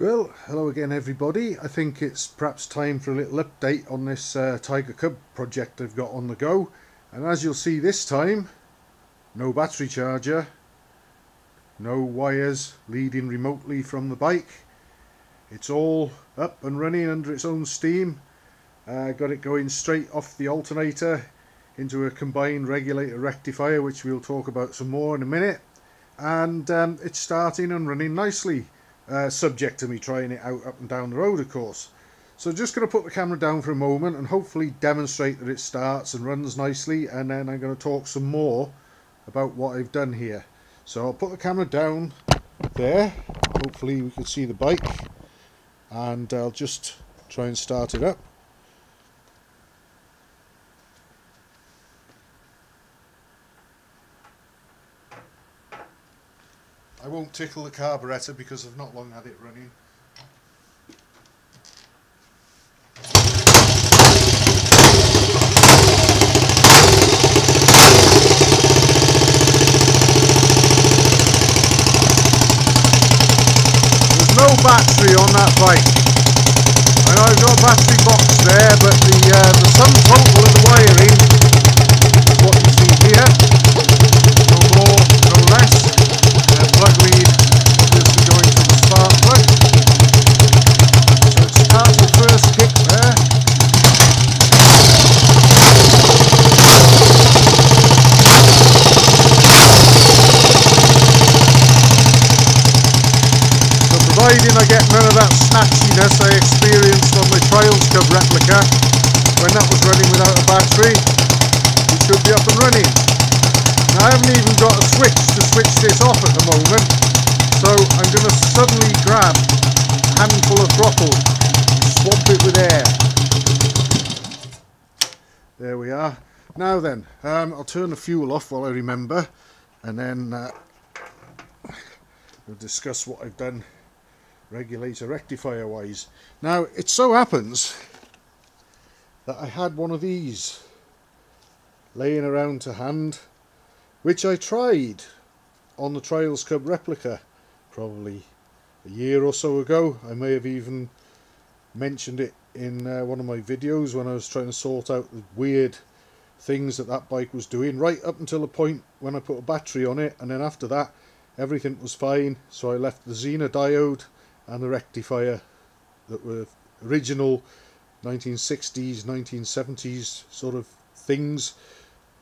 Well, hello again everybody. I think it's perhaps time for a little update on this uh, Tiger Cub project I've got on the go. And as you'll see this time, no battery charger, no wires leading remotely from the bike. It's all up and running under its own steam. Uh, got it going straight off the alternator into a combined regulator rectifier which we'll talk about some more in a minute. And um, it's starting and running nicely uh, subject to me trying it out up and down the road of course. So just going to put the camera down for a moment and hopefully demonstrate that it starts and runs nicely and then I'm going to talk some more about what I've done here. So I'll put the camera down there, hopefully we can see the bike and I'll just try and start it up. Won't tickle the carburettor because I've not long had it running. There's no battery on that bike. I know I've got a battery box there, but the uh, the sum total of the wiring is what you see here. No more, no less. Uh, plug lead obviously going to the spark plug. So it starts the first kick there. So providing I get none of that snatchiness I Trials Cub replica when that was running without a battery, it should be up and running. Now, I haven't even got a switch to switch this off at the moment, so I'm going to suddenly grab a handful of throttle and swamp it with air. There we are. Now then, um, I'll turn the fuel off while I remember, and then uh, we'll discuss what I've done regulator rectifier wise. Now, it so happens that I had one of these laying around to hand which I tried on the Trials Cub replica probably a year or so ago. I may have even mentioned it in uh, one of my videos when I was trying to sort out the weird things that that bike was doing right up until the point when I put a battery on it and then after that everything was fine so I left the Zener diode and the rectifier that were original 1960s 1970s sort of things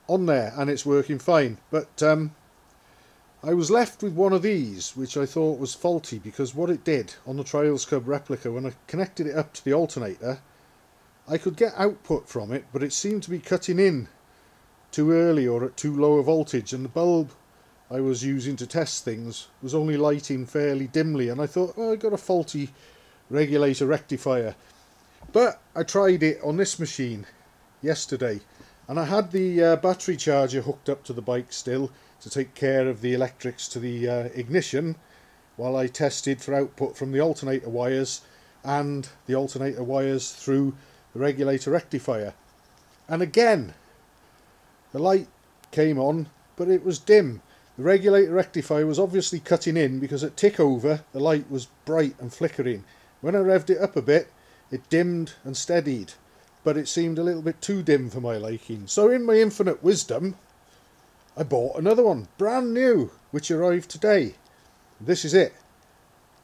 on there and it's working fine. But um, I was left with one of these which I thought was faulty because what it did on the Trials Cub replica when I connected it up to the alternator I could get output from it but it seemed to be cutting in too early or at too low a voltage and the bulb I was using to test things was only lighting fairly dimly and I thought oh, I got a faulty regulator rectifier. But I tried it on this machine yesterday and I had the uh, battery charger hooked up to the bike still to take care of the electrics to the uh, ignition while I tested for output from the alternator wires and the alternator wires through the regulator rectifier. And again the light came on but it was dim the regulator rectifier was obviously cutting in because at tick over the light was bright and flickering when I revved it up a bit it dimmed and steadied but it seemed a little bit too dim for my liking. So in my infinite wisdom, I bought another one, brand new, which arrived today. This is it.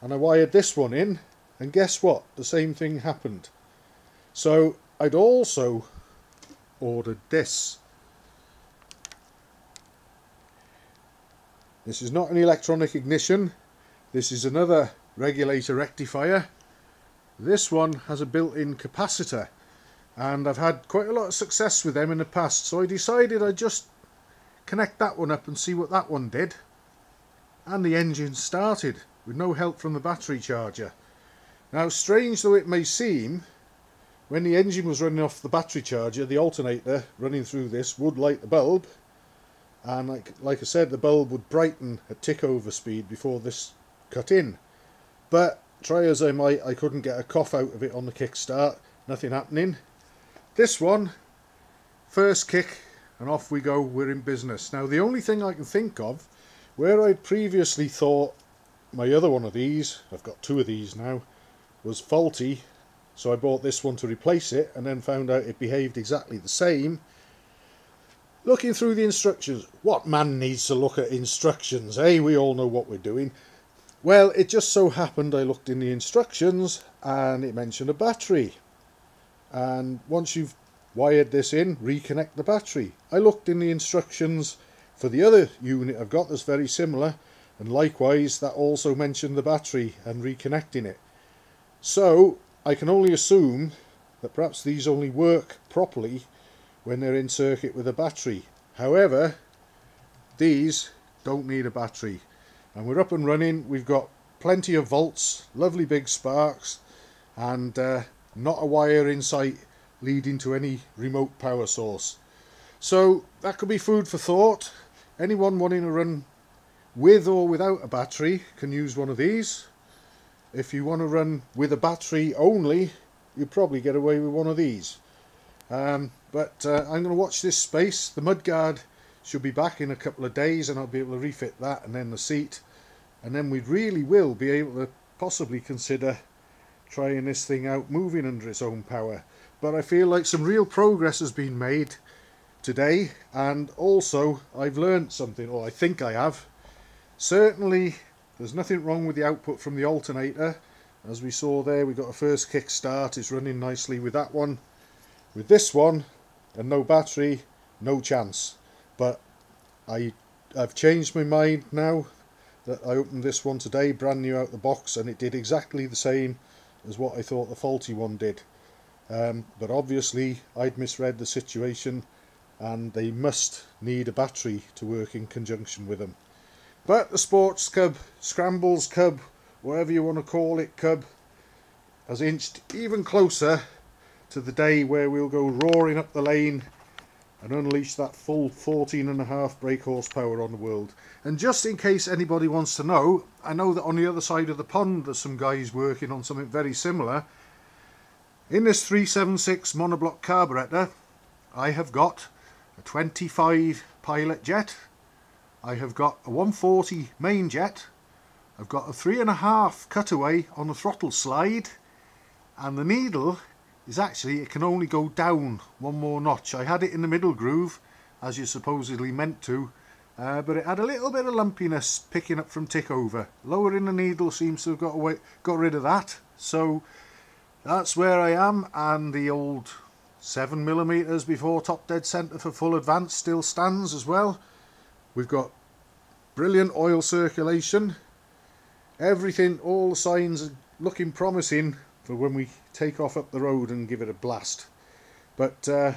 And I wired this one in, and guess what? The same thing happened. So I'd also ordered this. This is not an electronic ignition. This is another regulator rectifier. This one has a built-in capacitor and I've had quite a lot of success with them in the past so I decided I'd just connect that one up and see what that one did and the engine started with no help from the battery charger now strange though it may seem when the engine was running off the battery charger the alternator running through this would light the bulb and like, like I said the bulb would brighten at tick over speed before this cut in. But try as I might I couldn't get a cough out of it on the kickstart nothing happening. This one, first kick and off we go, we're in business. Now the only thing I can think of, where I previously thought my other one of these, I've got two of these now, was faulty. So I bought this one to replace it and then found out it behaved exactly the same. Looking through the instructions, what man needs to look at instructions, eh? We all know what we're doing. Well, it just so happened I looked in the instructions and it mentioned a battery. And once you've wired this in, reconnect the battery. I looked in the instructions for the other unit I've got that's very similar and likewise that also mentioned the battery and reconnecting it. So I can only assume that perhaps these only work properly when they're in circuit with a battery. However, these don't need a battery. And we're up and running. We've got plenty of volts, lovely big sparks, and uh, not a wire in sight leading to any remote power source. So that could be food for thought. Anyone wanting to run with or without a battery can use one of these if you want to run with a battery only you probably get away with one of these um, but uh, I'm going to watch this space the mudguard should be back in a couple of days and I'll be able to refit that and then the seat and then we really will be able to possibly consider trying this thing out moving under its own power but I feel like some real progress has been made today and also I've learned something or I think I have certainly there's nothing wrong with the output from the alternator. As we saw there, we got a first kick start. It's running nicely with that one. With this one, and no battery, no chance. But I, I've changed my mind now that I opened this one today, brand new out the box, and it did exactly the same as what I thought the faulty one did. Um, but obviously, I'd misread the situation, and they must need a battery to work in conjunction with them. But the Sports Cub, Scrambles Cub, whatever you want to call it, Cub, has inched even closer to the day where we'll go roaring up the lane and unleash that full 14 and a half brake horsepower on the world. And just in case anybody wants to know, I know that on the other side of the pond there's some guys working on something very similar. In this 376 Monobloc carburettor, I have got a 25 pilot jet I have got a 140 main jet, I've got a three and a half cutaway on the throttle slide and the needle is actually, it can only go down one more notch. I had it in the middle groove as you supposedly meant to uh, but it had a little bit of lumpiness picking up from tick over. Lowering the needle seems to have got away, got rid of that so that's where I am and the old 7 millimeters before top dead centre for full advance still stands as well We've got brilliant oil circulation. Everything, all the signs are looking promising for when we take off up the road and give it a blast. But uh,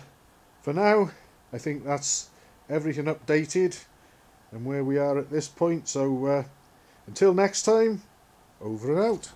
for now, I think that's everything updated and where we are at this point. So uh, until next time, over and out.